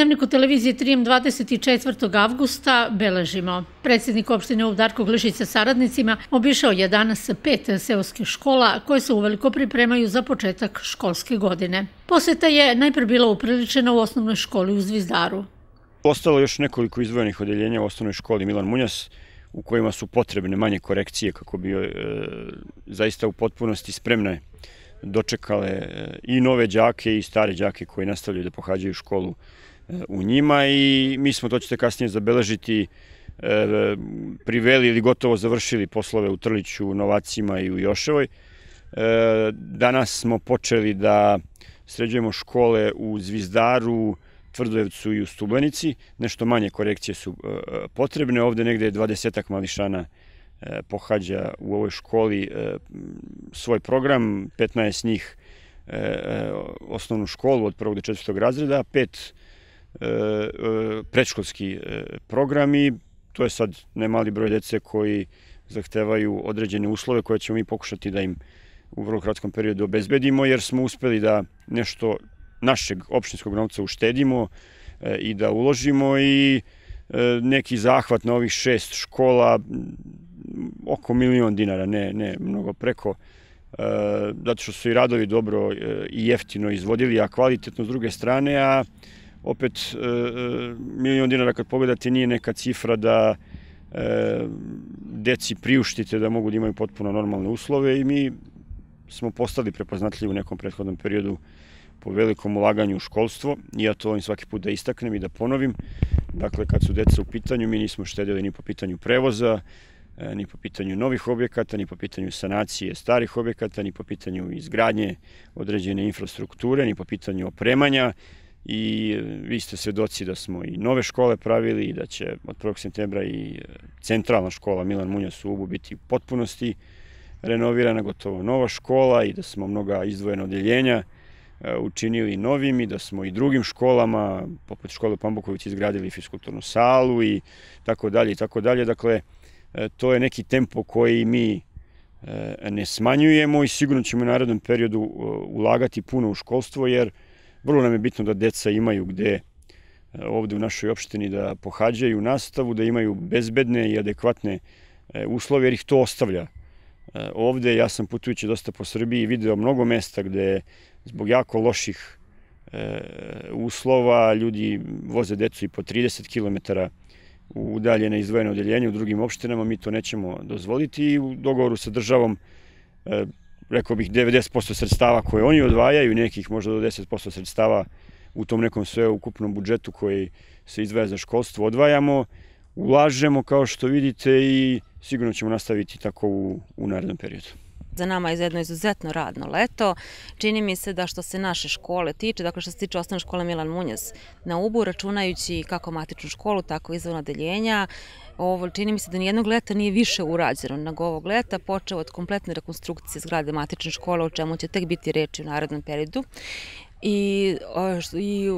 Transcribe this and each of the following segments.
Dnevniku televizije Trijem 24. avgusta beležimo. Predsjednik opštine Darko Glišić sa saradnicima obišao je danas pet seoskih škola koje se uveliko pripremaju za početak školske godine. Poseta je najpre bila upriličena u osnovnoj školi u Zvizdaru. Ostalo još nekoliko izvojenih odeljenja u osnovnoj školi Milan Munjas u kojima su potrebne manje korekcije kako bi e, zaista u potpunosti spremne dočekale e, i nove đake i stare đake koji nastavljaju da pohađaju školu u njima i mi smo, to ćete kasnije zabeležiti, e, priveli ili gotovo završili poslove u Trliću, Novacima i u Joševoj. Danas smo počeli da sređujemo škole u Zvizdaru, Tvrdojevcu i u Stublenici. Nešto manje korekcije su potrebne. Ovde negde je dvadesetak mališana E, pohađa u ovoj školi e, svoj program, 15 njih e, osnovnu školu od prvog do četvrtog razreda, pet predškolski program i to je sad nemali broj dece koji zahtevaju određene uslove koje ćemo mi pokušati da im u vrlo kratkom periodu obezbedimo, jer smo uspeli da nešto našeg opštinskog novca uštedimo i da uložimo. I neki zahvat na ovih šest škola oko milion dinara, ne, ne mnogo preko, e, zato što su i radovi dobro e, i jeftino izvodili, a kvalitetno s druge strane, a opet e, milion dinara kad pogledate nije neka cifra da e, deci priuštite da mogu da imaju potpuno normalne uslove i mi smo postali prepoznatljivi u nekom prethodnom periodu po velikom ulaganju u školstvo i ja to volim svaki put da istaknem i da ponovim. Dakle, kad su deca u pitanju, mi nismo štedili ni po pitanju prevoza, E, ni po pitanju novih objekata, ni po pitanju sanacije starih objekata, ni po pitanju izgradnje određene infrastrukture, ni po pitanju opremanja i e, vi ste svedoci da smo i nove škole pravili i da će od 1. septembra i e, centralna škola Milan Munjas u Ubu biti u potpunosti renovirana, gotovo nova škola i da smo mnoga izdvojena odeljenja učinili novim i da smo i drugim školama, poput škole Pambuković, izgradili fiskulturnu salu i tako dalje i tako dalje. Dakle, E, to je neki tempo koji mi e, ne smanjujemo i sigurno ćemo u narednom periodu e, ulagati puno u školstvo, jer vrlo nam je bitno da deca imaju gde ovde u našoj opštini da pohađaju nastavu, da imaju bezbedne i adekvatne uslove, jer ih to ostavlja ovde. Ja sam putujući dosta po Srbiji video mnogo mesta gde zbog jako loših uslova ljudi voze decu i po 30 km u udaljene izdvojene odeljenje u drugim opštinama, mi to nećemo dozvoliti i u dogovoru sa državom e, rekao bih 90% sredstava koje oni odvajaju, nekih možda do 10% sredstava u tom nekom sve ukupnom budžetu koji se izdvaja za školstvo odvajamo, ulažemo kao što vidite i sigurno ćemo nastaviti tako u, u narednom periodu. Za nama je jedno izuzetno radno leto. Čini mi se da što se naše škole tiče, dakle što se tiče osnovne škole Milan Munjas na Ubu, računajući kako matičnu školu, tako i za odeljenja, ovo, čini mi se da nijednog leta nije više urađeno nego ovog leta, počeo od kompletne rekonstrukcije zgrade matične škole, o čemu će tek biti reči u narednom periodu i, i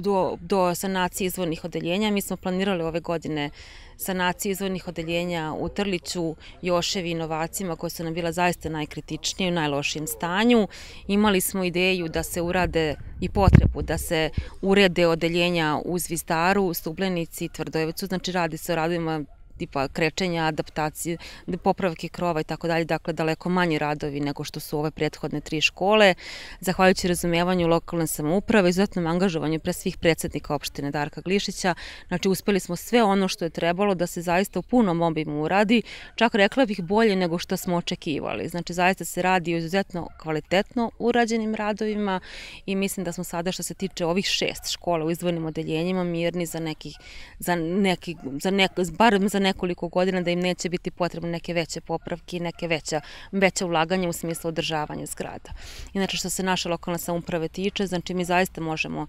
do, do sanacije izvornih odeljenja. Mi smo planirali ove godine sanaciju izvornih odeljenja u Trliću, Joševi i Novacima koje su nam bila zaista najkritičnije u najlošijem stanju. Imali smo ideju da se urade i potrebu da se urede odeljenja u Zvistaru, Stublenici, Tvrdojevicu, znači radi se o radovima tipa krečenja, adaptacije, popravke krova i tako dalje, dakle daleko manji radovi nego što su ove prethodne tri škole. Zahvaljujući razumevanju lokalne samouprave, izuzetnom angažovanju pre svih predsednika opštine Darka Glišića, znači uspeli smo sve ono što je trebalo da se zaista u punom obimu uradi, čak rekla bih bolje nego što smo očekivali. Znači zaista se radi o izuzetno kvalitetno urađenim radovima i mislim da smo sada što se tiče ovih šest škola u izvojnim odeljenjima mirni za nekih, za neki, za nek, bar za nekoliko godina da im neće biti potrebne neke veće popravke i neke veća, veća ulaganja u smislu održavanja zgrada. Inače, što se naše lokalne samouprave tiče, znači mi zaista možemo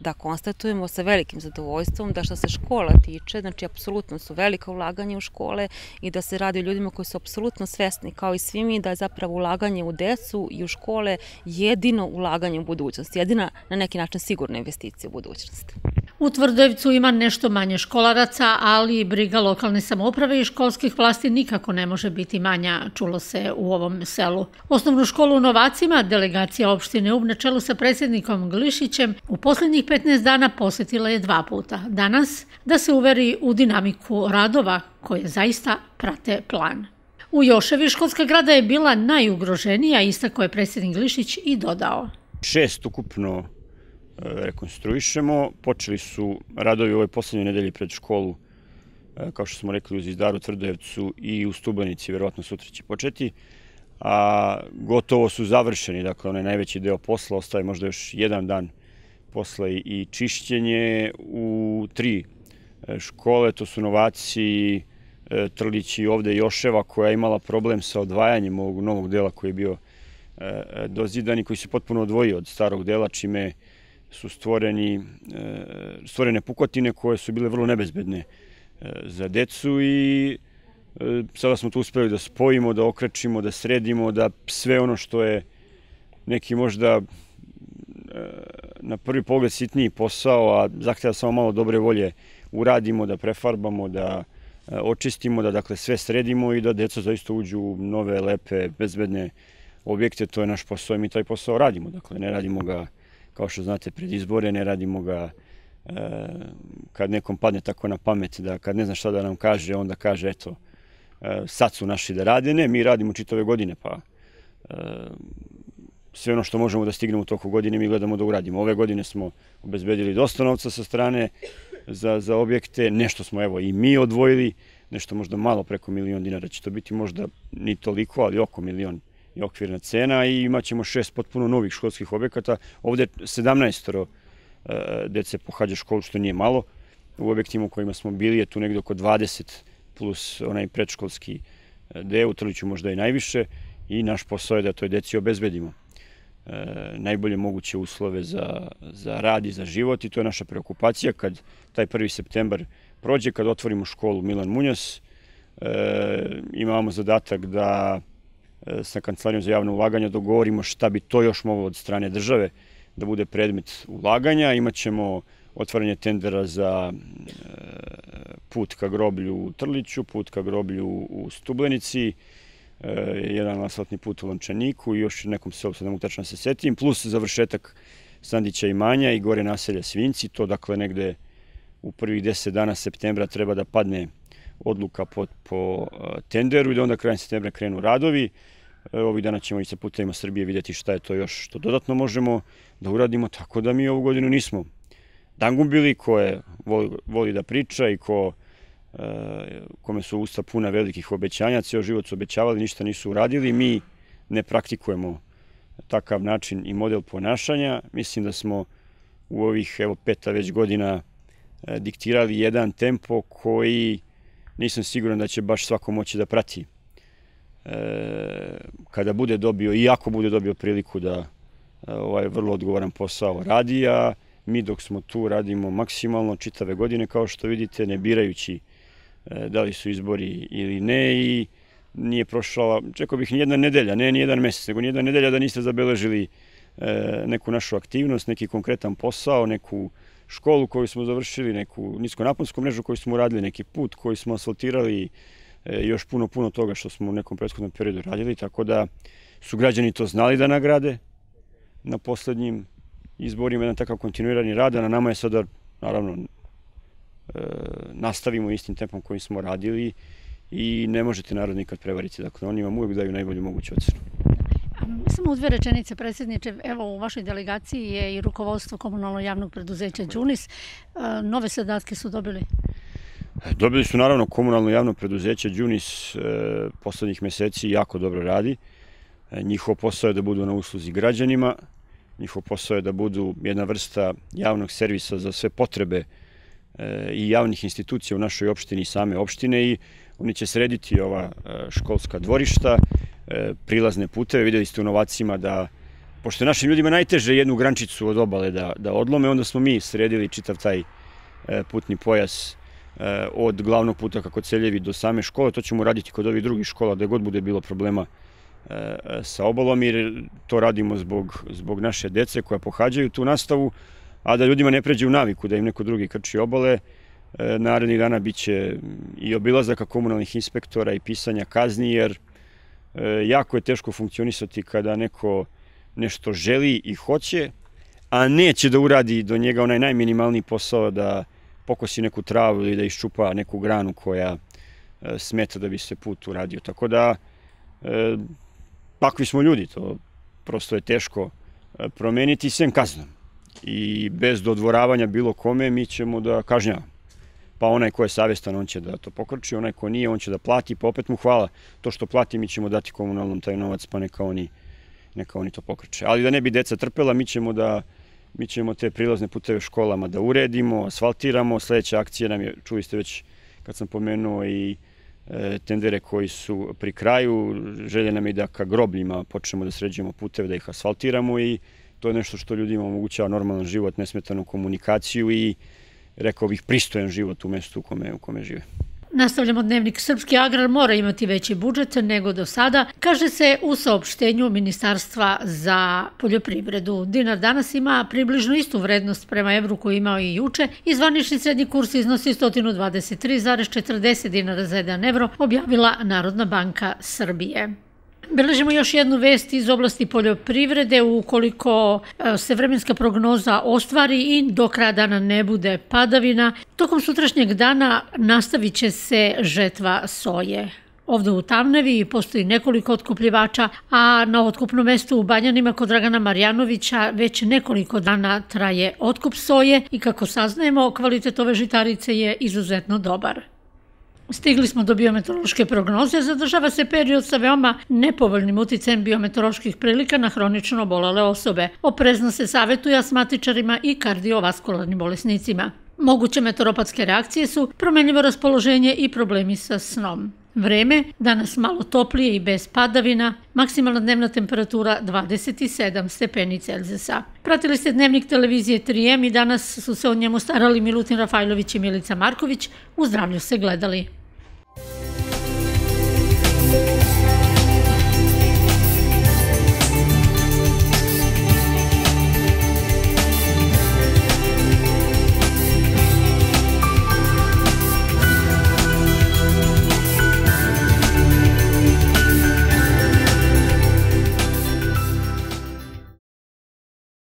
da konstatujemo sa velikim zadovoljstvom da što se škola tiče, znači apsolutno su velika ulaganja u škole i da se radi o ljudima koji su apsolutno svesni kao i svi mi da je zapravo ulaganje u decu i u škole jedino ulaganje u budućnost, jedina na neki način sigurna investicija u budućnost. U Tvrdojevcu ima nešto manje školaraca, ali briga lokalne samouprave i školskih vlasti nikako ne može biti manja, čulo se u ovom selu. Osnovnu školu u Novacima delegacija opštine Ub na čelu sa predsjednikom Glišićem u posljednjih 15 dana posjetila je dva puta. Danas da se uveri u dinamiku radova koje zaista prate plan. U Joševi školska grada je bila najugroženija, istako je predsjednik Glišić i dodao. Šest ukupno rekonstruišemo. Počeli su radovi u ovoj poslednjoj nedelji pred školu, e, kao što smo rekli, u Zizdaru, Tvrdojevcu i u Stubanici, verovatno sutra će početi. A gotovo su završeni, dakle, onaj najveći deo posla, ostaje možda još jedan dan posle i čišćenje u tri e, škole, to su Novaci, E, Trlić i ovde Joševa koja je imala problem sa odvajanjem ovog novog dela koji je bio dozidan i koji se potpuno odvojio od starog dela, čime su stvoreni, stvorene pukotine koje su bile vrlo nebezbedne za decu i sada smo to uspeli da spojimo, da okrećimo, da sredimo, da sve ono što je neki možda na prvi pogled sitniji posao, a zahteva samo malo dobre volje, uradimo, da prefarbamo, da E, očistimo, da dakle sve sredimo i da deca zaista uđu u nove, lepe, bezbedne objekte, to je naš posao i mi taj posao radimo. Dakle, ne radimo ga, kao što znate, pred izbore, ne radimo ga e, kad nekom padne tako na pamet, da kad ne zna šta da nam kaže, onda kaže, eto, e, sad su naši da rade. Ne, mi radimo čitave godine, pa e, sve ono što možemo da stignemo u toku godine mi gledamo da uradimo. Ove godine smo obezbedili dosta novca sa strane za, za objekte, nešto smo evo i mi odvojili, nešto možda malo preko milion dinara će to biti, možda ni toliko, ali oko milion je okvirna cena i imat ćemo šest potpuno novih školskih objekata. Ovde 17 e, dece pohađa školu, što nije malo. U objektima u kojima smo bili je tu negde oko 20 plus onaj predškolski e, deo, u Trliću možda i najviše i naš posao je da toj deci obezbedimo e, najbolje moguće uslove za, za rad i za život i to je naša preokupacija kad taj 1. septembar prođe, kad otvorimo školu Milan Munjas, e, imamo zadatak da sa Kancelarijom za javne ulaganja dogovorimo šta bi to još moglo od strane države da bude predmet ulaganja. Imaćemo otvaranje tendera za e, put ka groblju u Trliću, put ka groblju u Stublenici, e, jedan asfaltni put u Lončaniku i još nekom mogu tačno da se setim, plus završetak Sandića i Manja i gore naselja Svinci, to dakle negde u prvih 10 dana septembra treba da padne odluka po, po e, tenderu i da onda krajem septembra krenu radovi. E, ovih dana ćemo i sa putevima Srbije vidjeti šta je to još što dodatno možemo da uradimo, tako da mi ovu godinu nismo dangubili, ko je voli, voli da priča i ko kome su usta puna velikih obećanja, ceo život su obećavali, ništa nisu uradili, mi ne praktikujemo takav način i model ponašanja. Mislim da smo u ovih evo peta već godina e, diktirali jedan tempo koji nisam siguran da će baš svako moći da prati. E, kada bude dobio, i ako bude dobio priliku da e, ovaj vrlo odgovoran posao radi, a mi dok smo tu radimo maksimalno čitave godine, kao što vidite, ne birajući E, da li su izbori ili ne i nije prošla, čekao bih, nijedna nedelja, ne nijedan mesec, nego nijedna nedelja da niste zabeležili neku našu aktivnost, neki konkretan posao, neku školu koju smo završili, neku niskonaponsku mrežu koju smo uradili, neki put koji smo asfaltirali, e, još puno, puno toga što smo u nekom prethodnom periodu radili, tako da su građani to znali da nagrade na poslednjim izborima, jedan takav kontinuirani rad, a na nama je sada, naravno, E, nastavimo istim tempom kojim smo radili i ne možete narod nikad prevariti. Dakle, oni vam uvek daju najbolju moguću ocenu. Samo dve rečenice, predsjedniče, evo u vašoj delegaciji je i rukovodstvo komunalno javnog preduzeća Đunis. E, nove sadatke su dobili? E, dobili su naravno komunalno javno preduzeće Đunis poslednjih meseci jako dobro radi. Njihov posao je da budu na usluzi građanima, njihov posao je da budu jedna vrsta javnog servisa za sve potrebe i javnih institucija u našoj opštini i same opštine i oni će srediti ova e, školska dvorišta, e, prilazne puteve. Videli ste u novacima da, pošto je našim ljudima najteže jednu grančicu od obale da, da odlome, onda smo mi sredili čitav taj e, putni pojas od glavnog puta kako Celjevi do same škole. To ćemo raditi kod ovih drugih škola, da god bude bilo problema sa obalom, jer to radimo zbog, zbog naše dece koja pohađaju tu nastavu, a da ljudima ne pređe u naviku, da im neko drugi krči obale, e, narednih dana biće i obilazaka komunalnih inspektora i pisanja kazni, jer e, jako je teško funkcionisati kada neko nešto želi i hoće, a neće da uradi do njega onaj najminimalniji posao da pokosi neku travu ili da iščupa neku granu koja e, smeta da bi se put uradio. Tako da, e, takvi smo ljudi, to prosto je teško e, promeniti sem kaznom. I bez dodvoravanja bilo kome mi ćemo da kažnjavamo. Pa onaj ko je savjestan, on će da to pokrči, onaj ko nije, on će da plati, pa opet mu hvala. To što plati, mi ćemo dati komunalnom taj novac, pa neka oni, neka oni to pokrče. Ali da ne bi deca trpela, mi ćemo da mi ćemo te prilazne puteve školama da uredimo, asfaltiramo. Sledeća akcija nam je, čuli ste već kad sam pomenuo i e, tendere koji su pri kraju. Želje nam je da ka grobljima počnemo da sređujemo puteve, da ih asfaltiramo i to je nešto što ljudima omogućava normalan život, nesmetanu komunikaciju i rekao bih pristojan život u mestu u kome, u kome žive. Nastavljamo dnevnik Srpski agrar mora imati veći budžet nego do sada, kaže se u saopštenju Ministarstva za poljoprivredu. Dinar danas ima približno istu vrednost prema evru koju imao i juče i zvanični srednji kurs iznosi 123,40 dinara za 1 evro, objavila Narodna banka Srbije. Beležimo još jednu vest iz oblasti poljoprivrede. Ukoliko e, se vremenska prognoza ostvari i do kraja dana ne bude padavina, tokom sutrašnjeg dana nastavit će se žetva soje. Ovde u Tamnevi postoji nekoliko otkupljivača, a na otkupnom mestu u Banjanima kod Dragana Marjanovića već nekoliko dana traje otkup soje i kako saznajemo, kvalitet ove žitarice je izuzetno dobar. Stigli smo do biometeorološke prognoze, zadržava se period sa veoma nepovoljnim uticajem biometeoroloških prilika na hronično bolale osobe. Oprezno se savjetuje asmatičarima i kardiovaskularnim bolesnicima. Moguće meteoropatske reakcije su promenljivo raspoloženje i problemi sa snom. Vreme, danas malo toplije i bez padavina, maksimalna dnevna temperatura 27 stepeni Celzesa. Pratili ste dnevnik televizije 3M i danas su se o njemu starali Milutin Rafajlović i Milica Marković. U zdravlju se gledali.